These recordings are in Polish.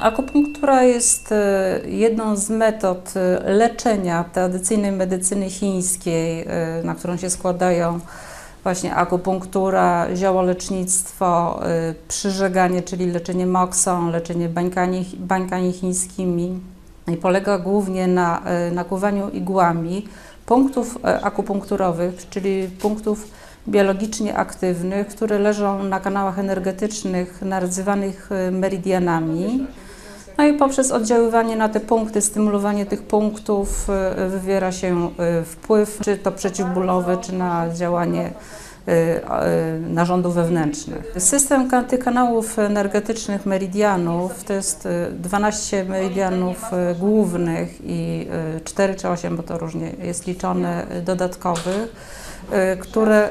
Akupunktura jest e, jedną z metod e, leczenia tradycyjnej medycyny chińskiej, e, na którą się składają właśnie akupunktura, ziołolecznictwo, przyżeganie, czyli leczenie moksą, leczenie bańkami, bańkami chińskimi. I polega głównie na nakłuwaniu igłami punktów akupunkturowych, czyli punktów biologicznie aktywnych, które leżą na kanałach energetycznych nazywanych meridianami. No i poprzez oddziaływanie na te punkty, stymulowanie tych punktów y, wywiera się y, wpływ, czy to przeciwbólowy, czy na działanie y, narządów wewnętrznych. System tych kanałów energetycznych meridianów to jest 12 meridianów głównych i 4 czy 8, bo to różnie jest liczone, dodatkowych Y, które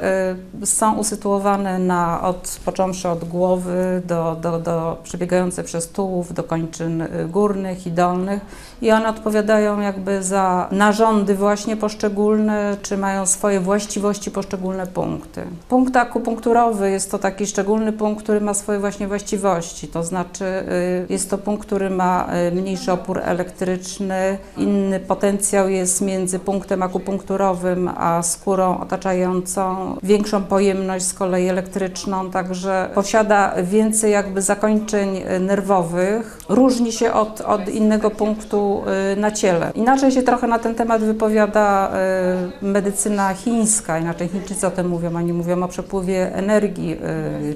y, są usytuowane na, od, począwszy od głowy do, do, do przebiegające przez tułów, do kończyn y, górnych i dolnych i one odpowiadają jakby za narządy właśnie poszczególne, czy mają swoje właściwości poszczególne punkty. Punkt akupunkturowy jest to taki szczególny punkt, który ma swoje właśnie właściwości, to znaczy jest to punkt, który ma mniejszy opór elektryczny, inny potencjał jest między punktem akupunkturowym a skórą otaczającą większą pojemność z kolei elektryczną, także posiada więcej jakby zakończeń e, nerwowych, różni się od, od innego punktu na ciele. Inaczej się trochę na ten temat wypowiada medycyna chińska, inaczej Chińczycy o tym mówią, oni mówią o przepływie energii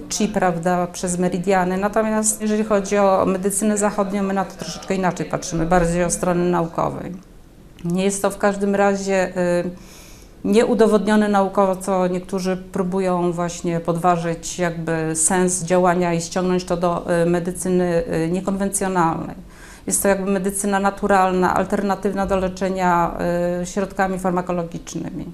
chi, prawda, przez meridiany, natomiast jeżeli chodzi o medycynę zachodnią, my na to troszeczkę inaczej patrzymy, bardziej od strony naukowej. Nie jest to w każdym razie nieudowodnione naukowo, co niektórzy próbują właśnie podważyć jakby sens działania i ściągnąć to do y, medycyny y, niekonwencjonalnej. Jest to jakby medycyna naturalna, alternatywna do leczenia y, środkami farmakologicznymi.